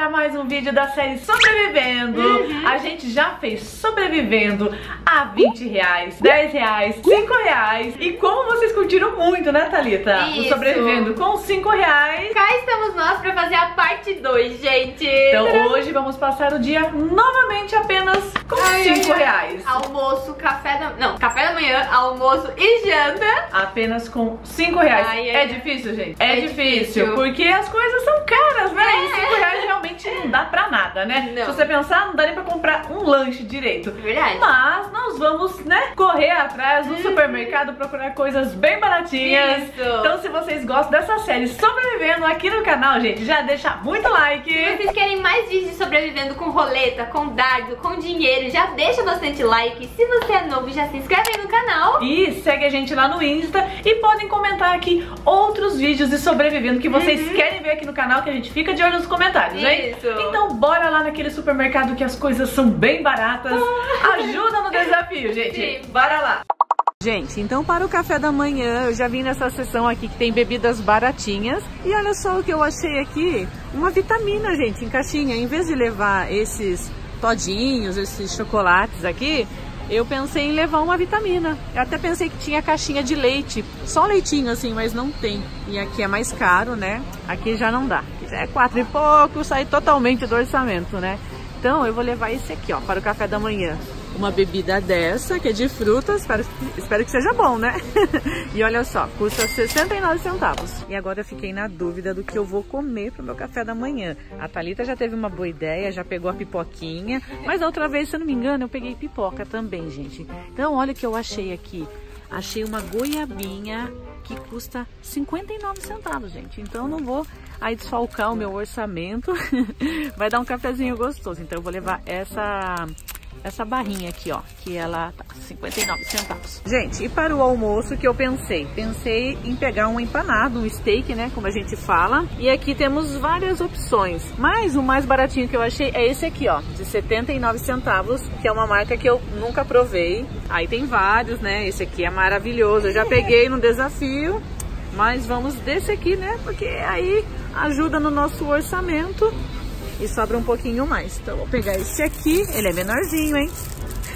para mais um vídeo da série Sobrevivendo. Uhum. A gente já fez Sobrevivendo a 20 reais, 10 reais, 5 reais. E como vocês curtiram muito, né, Thalita? Isso. O Sobrevivendo com 5 reais. Cá estamos nós para fazer a parte 2, gente. Então hoje vamos passar o dia novamente apenas com Não, café da manhã, almoço e janta. Apenas com 5 reais. Ai, é... é... difícil, gente? É, É difícil, difícil. porque as coisas são caras, né? É. E 5 reais realmente não dá pra nada, né? Não. Se você pensar, não dá nem pra comprar um lanche direito. Verdade. Mas nós vamos, né, correr atrás no supermercado procurar coisas bem baratinhas. Isso. Então, se vocês gostam dessa série Sobrevivendo aqui no canal, gente, já deixa muito like. Se vocês querem mais vídeos de sobrevivendo com roleta, com dardo, com dinheiro, já deixa bastante like. Se você é novo, já se inscreve aí no canal. E segue a gente lá no Insta e podem comentar aqui outros vídeos de sobrevivendo que vocês querem ver aqui no canal, que a gente fica de olho nos comentários, hein? Isso. Então bora lá naquele supermercado que as coisas são bem baratas. Ajuda no desafio, gente. Sim. Bora lá. Gente, então para o café da manhã, eu já vim nessa seção aqui que tem bebidas baratinhas. E olha só o que eu achei aqui, uma vitamina, gente, em caixinha. Em vez de levar esses todinhos, esses chocolates aqui, eu pensei em levar uma vitamina. Eu até pensei que tinha caixinha de leite, só leitinho assim, mas não tem. E aqui é mais caro, né? Aqui já não dá. É quatro e pouco, sai totalmente do orçamento, né? Então eu vou levar esse aqui, ó, para o café da manhã. Uma bebida dessa, que é de frutas, espero, espero que seja bom, né? e olha só, custa 69 centavos. E agora eu fiquei na dúvida do que eu vou comer pro meu café da manhã. A Thalita já teve uma boa ideia, já pegou a pipoquinha, mas outra vez, se eu não me engano, eu peguei pipoca também, gente. Então olha o que eu achei aqui. Achei uma goiabinha que custa 59 centavos, gente. Então não vou aí desfalcar o meu orçamento. Vai dar um cafezinho gostoso. Então eu vou levar essa essa barrinha aqui, ó, que ela tá 59 centavos. Gente, e para o almoço que eu pensei? Pensei em pegar um empanado, um steak, né, como a gente fala. E aqui temos várias opções, mas o mais baratinho que eu achei é esse aqui, ó, de 79 centavos, que é uma marca que eu nunca provei. Aí tem vários, né, esse aqui é maravilhoso. Eu já peguei no desafio, mas vamos desse aqui, né, porque aí ajuda no nosso orçamento e sobra um pouquinho mais. Então vou pegar esse aqui, ele é menorzinho, hein?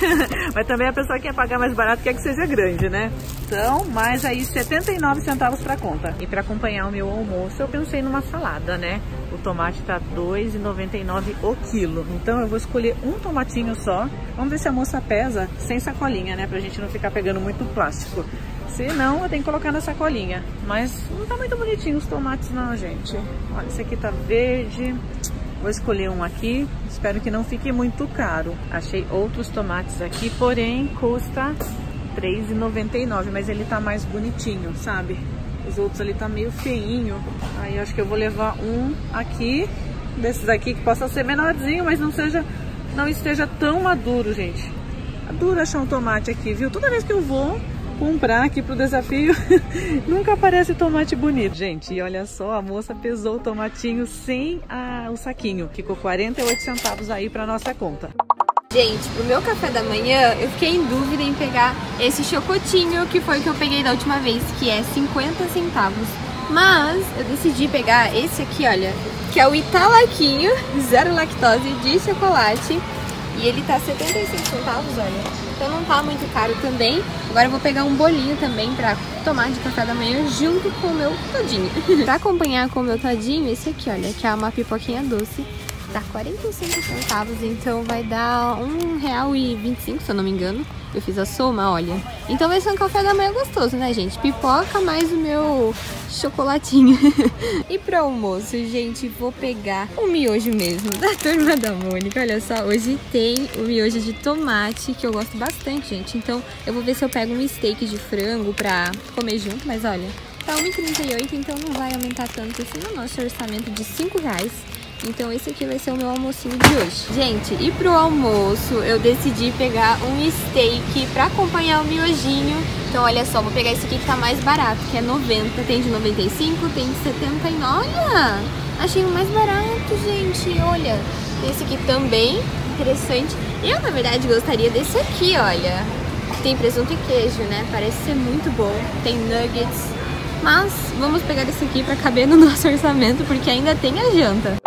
Mas também a pessoa que quer pagar mais barato quer que seja grande, né? Então, mais aí 79 centavos pra conta. E pra acompanhar o meu almoço, eu pensei numa salada, né? O tomate tá R$ 2,99 o quilo. Então eu vou escolher um tomatinho só. Vamos ver se a moça pesa sem sacolinha, né? Pra gente não ficar pegando muito plástico. Se não, eu tenho que colocar na sacolinha. Mas não tá muito bonitinho os tomates não, gente. Olha, esse aqui tá verde. Vou escolher um aqui, espero que não fique muito caro. Achei outros tomates aqui, porém custa R$3,99, mas ele tá mais bonitinho, sabe? Os outros ali tá meio feinho. Aí acho que eu vou levar um aqui, desses aqui que possa ser menorzinho, mas não seja, não esteja tão maduro, gente. É duro achar um tomate aqui, viu? Toda vez que eu vou comprar aqui pro desafio, nunca aparece tomate bonito. Gente, e olha só, a moça pesou o tomatinho sem a, o saquinho. Ficou 48 centavos aí pra nossa conta. Gente, pro meu café da manhã, eu fiquei em dúvida em pegar esse chocotinho, que foi o que eu peguei da última vez, que é 50 centavos. Mas eu decidi pegar esse aqui, olha, que é o Italaquinho, zero lactose de chocolate. E ele tá 75 centavos, olha. Então não tá muito caro também. Agora eu vou pegar um bolinho também pra tomar de café da manhã junto com o meu todinho. pra acompanhar com o meu todinho, esse aqui, olha, que é uma pipoquinha doce. Dá 45 centavos, então vai dar R$1,25, se eu não me engano. Eu fiz a soma, olha. Então vai ser um café da manhã gostoso, né, gente? Pipoca mais o meu chocolatinho. e pro almoço, gente, vou pegar o miojo mesmo, da Turma da Mônica. Olha só, hoje tem o miojo de tomate, que eu gosto bastante, gente. Então eu vou ver se eu pego um steak de frango pra comer junto, mas olha... Tá 1,38, então não vai aumentar tanto assim no nosso orçamento de 5 reais. Então esse aqui vai ser o meu almocinho de hoje. Gente, e pro almoço eu decidi pegar um steak pra acompanhar o miojinho. Então olha só, vou pegar esse aqui que tá mais barato, que é 90. Tem de 95, tem de 79. Olha, achei o mais barato, gente. Olha, esse aqui também, interessante. Eu, na verdade, gostaria desse aqui, olha. Tem presunto e queijo, né? Parece ser muito bom. Tem nuggets. Mas vamos pegar esse aqui pra caber no nosso orçamento, porque ainda tem a janta.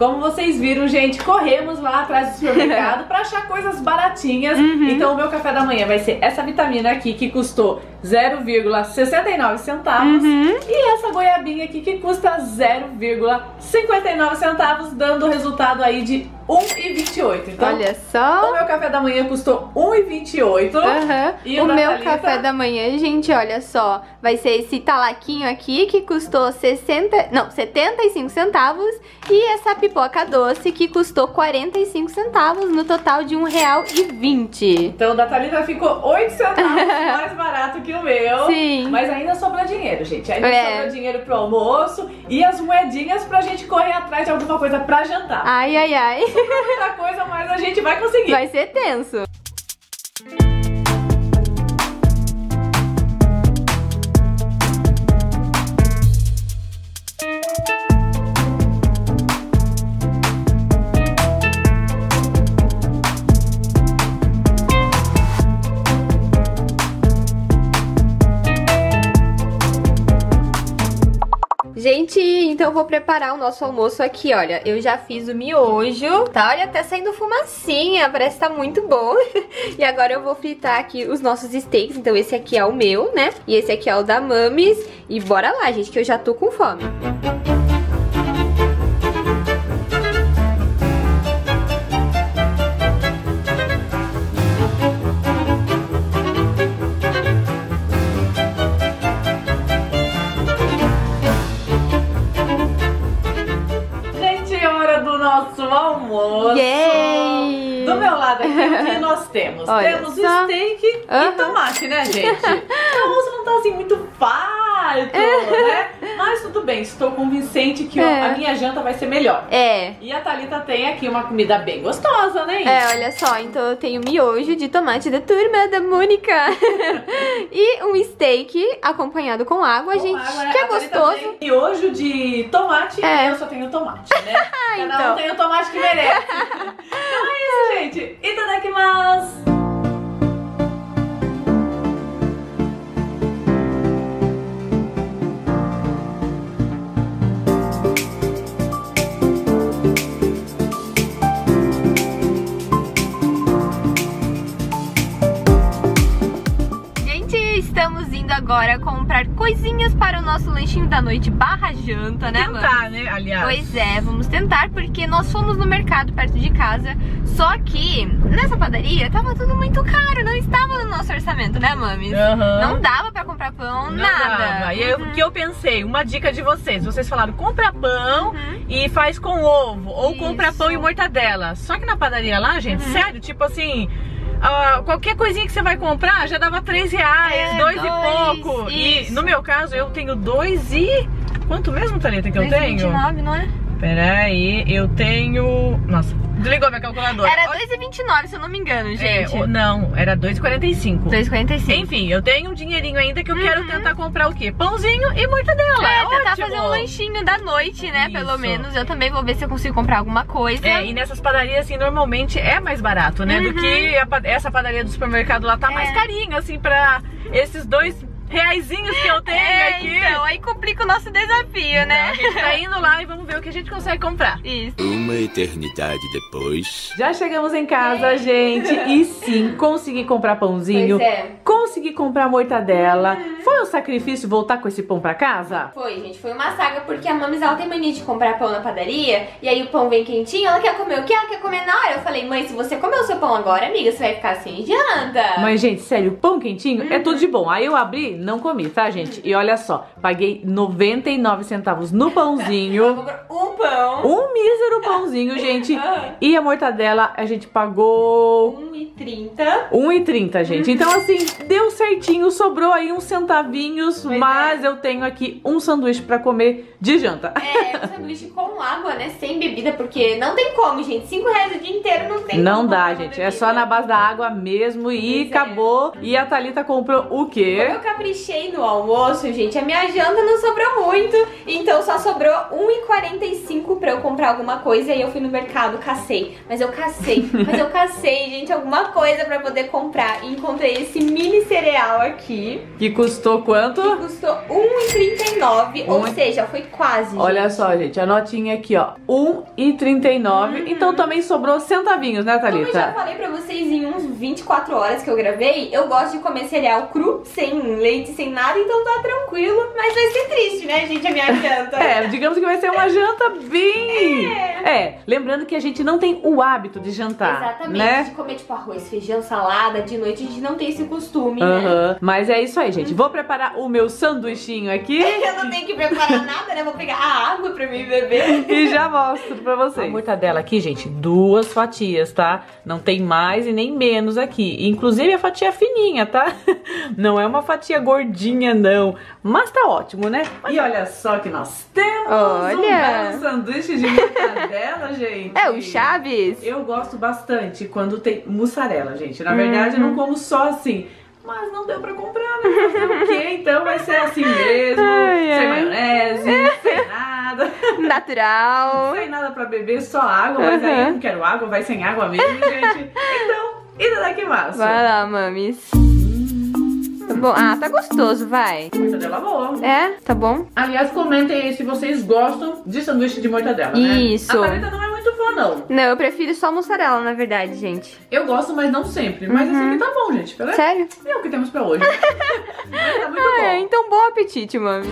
Como vocês viram, gente, corremos lá atrás do supermercado pra achar coisas baratinhas. Então o meu café da manhã vai ser essa vitamina aqui que custou 0,69 centavos. E essa goiabinha aqui que custa 0,59 centavos, dando o resultado aí de 1,28. Então, Olha o só. meu café da manhã custou 1,28. Aham. E O o meu Thalita? café da manhã, gente, olha só, vai ser esse talaquinho aqui que custou 60, não, 75 centavos e essa pipoca doce que custou 45 centavos, no total de R$1,20. Então o da Thalita ficou 8 centavos mais barato que o meu. Sim. Mas ainda sobra dinheiro, gente. Ainda É. sobra dinheiro pro almoço e as moedinhas pra gente correr atrás de alguma coisa pra jantar. Ai, ai, ai. Muita coisa, mas a gente vai conseguir. Vai ser tenso. Então eu vou preparar o nosso almoço aqui, olha. Eu já fiz o miojo, tá? Olha, até saindo fumacinha, parece que tá muito bom. e agora eu vou fritar aqui os nossos steaks. Então esse aqui é o meu, né? E esse aqui é o da Mamis. E bora lá, gente, que eu já tô com fome. Gente, Lado aqui, o que nós temos? Olha temos só. steak e tomate, né, gente? o almoço não tá assim muito farto, né? Mas tudo bem, estou convincente que É. a minha janta vai ser melhor. É. E a Thalita tem aqui uma comida bem gostosa, né? É, olha só, então eu tenho miojo de tomate da turma da Mônica. e um steak acompanhado com água, Com gente, água, né? que é gostoso. tem miojo de tomate É. e eu só tenho tomate, né? Cada então. um tem o tomate que merece. então é isso, gente. Itadakimasu! Agora comprar coisinhas para o nosso lanchinho da noite barra janta, né, mano? Tentar, né? Aliás. Pois é, vamos tentar, porque nós fomos no mercado perto de casa, só que nessa padaria tava tudo muito caro, não estava no nosso orçamento, né, mames? Aham. Não dava pra comprar pão, Não nada. dava. E aí, o que eu pensei, uma dica de vocês. Vocês falaram, compra pão Uhum. e faz com ovo. Ou compra Isso. pão e mortadela. Só que na padaria lá, gente, Uhum. sério, tipo assim. Ah, qualquer coisinha que você vai comprar já dava 3 reais, É, dois e dois, pouco. isso. E no meu caso, eu tenho dois e. Quanto mesmo, Thalita, que eu tenho? 2,29, não é? Peraí, eu tenho. Nossa, desligou minha calculadora. Era Olha- 2,29, se eu não me engano, É, gente. o- não, era 2,45. 2,45. Enfim, eu tenho um dinheirinho ainda que eu Uhum. quero tentar comprar o quê? Pãozinho e mortadela. É, É, tentar ótimo. fazer um lanchinho da noite, né? Pelo Isso. menos. Eu também vou ver se eu consigo comprar alguma coisa. É, e nessas padarias, assim, normalmente é mais barato, né? Do Uhum. que a pa- essa padaria do supermercado lá tá É. mais carinho, assim, pra esses dois reaisinhos que eu tenho É, aqui. então, aí complica o nosso desafio, né? A gente tá indo lá e vamos ver o que a gente consegue comprar. Isso. Uma eternidade depois. Já chegamos em casa, gente. E sim, consegui comprar pãozinho. Pois é. Consegui comprar mortadela. Foi um sacrifício voltar com esse pão pra casa? Foi, gente, foi uma saga porque a Mamis ela tem mania de comprar pão na padaria e aí o pão vem quentinho, ela quer comer o que ela quer comer na hora. Eu falei, mãe, se você comer o seu pão agora, amiga, você vai ficar sem janta. Mas, gente, sério, pão quentinho é tudo de bom. Aí eu abri, não comi, tá, gente? E olha só, paguei 99 centavos no pãozinho. Um pão. Um mísero pãozinho, gente. Ah. E a mortadela a gente pagou 1,30. 1,30, gente. Então, assim, deu certinho, sobrou aí uns centavinhos, Pois mas eu tenho aqui um sanduíche pra comer de janta. É, um sanduíche com água, né? Sem bebida, porque não tem como, gente. 5 reais o dia inteiro não tem Não dá, gente. É só na base da água mesmo e Pois é. acabou. E a Thalita comprou o Como quê? eu caprichei no almoço, gente, a minha janta não sobrou muito, então só sobrou R$1,45 pra eu comprar alguma coisa. E aí eu fui no mercado, cacei. Mas eu cacei, mas eu cacei, gente, alguma coisa pra poder comprar. E encontrei esse mini cereal aqui. Que custou quanto? Que custou R$1,39, Um ou seja, foi quase, Olha gente. só, gente, a notinha aqui, ó, 1,39. Então também sobrou centavinhos, né, Como eu já Thalita? falei pra vocês em uns 24 horas que eu gravei, eu gosto de comer cereal cru, sem leite, sem nada, então tá tranquilo. Mas vai ser triste, né, gente, a minha janta. É, digamos que vai ser uma janta bem... É. É, lembrando que a gente não tem o hábito de jantar, Exatamente, né? de comer tipo arroz, feijão, salada, de noite a gente não tem esse costume, né? Aham. Mas é isso aí, gente. Vou preparar o meu sanduichinho aqui Eu não tenho que preparar nada, né? Vou pegar a água pra mim beber. e já mostro pra vocês. A mortadela aqui, gente, duas fatias, tá? Não tem mais e nem menos aqui. Inclusive a fatia é fininha, tá? Não é uma fatia gordinha, não. Mas tá ótimo, né? E olha só que nós temos um Olha. belo sanduíche de mortadela, gente. É, o Chaves. Eu gosto bastante quando tem mussarela, gente. Na verdade, Uhum. eu não como só assim. Mas não deu pra comprar, né? Fazer o quê? Então vai ser assim mesmo. Ai, sem ai. maionese, sem nada. Natural. Sem nada pra beber, só água. Mas aí eu não quero água, vai sem água mesmo, gente. Então, ida daqui massa. Vai lá, mames. Tá bom. Ah, tá gostoso, vai. Mortadela boa. É? Tá bom? Aliás, comentem aí se vocês gostam de sanduíche de mortadela, né? Isso. A Thalita não é muito fã, não. Não, eu prefiro só mussarela, na verdade, gente. Eu gosto, mas não sempre. Mas assim que tá bom, gente. Beleza? Sério? É o que temos pra hoje. Tá muito bom. É, então bom apetite, mames.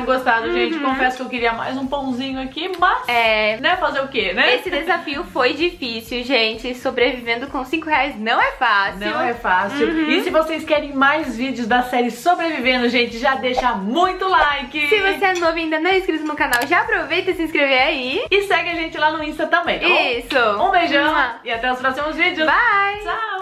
Tenham gostado, gente. Confesso que eu queria mais um pãozinho aqui, mas... É. Né, fazer o quê, né? Esse desafio foi difícil, gente. Sobrevivendo com 5 reais não é fácil. Não é fácil. Uhum. E se vocês querem mais vídeos da série Sobrevivendo, gente, já deixa muito like. Se você é novo e ainda não é inscrito no canal, já aproveita e se inscrever aí. E segue a gente lá no Insta também, tá? Isso. Um beijão Mua. e até os próximos vídeos. Bye. Tchau.